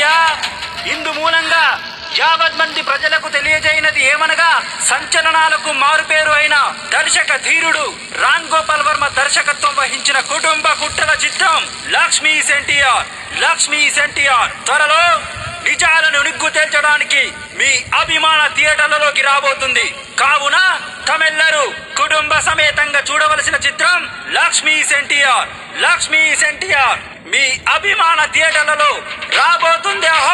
అయ్యా ఇందు మూలంగా యావత్ మంది ప్రజలకు తెలియజేయనది ఏమనగా సంచలనాలకు మారుపేరు అయిన దర్శక ధీరుడు రామ్ గోపాల్ వర్మ దర్శకత్వం వహించిన కుటుంబ కుట్రల చిత్రం లక్ష్మీ ఎన్టీఆర్ లక్ష్మీ ఎన్టీఆర్ త్వరలో నిజాలను నిగ్గు తేల్చడానికి మీ అభిమాన థియేటర్లలోకి రాబోతుంది. కావున తమిళరు కుటుంబ సమేతంగా చూడవలసిన చిత్రం లక్ష్మీ ఎన్టీఆర్ లక్ష్మీ ఎన్టీఆర్ మీ అభిమాన థియేటర్లలో రాబోతుంది అహో